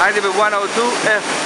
IDB 102F.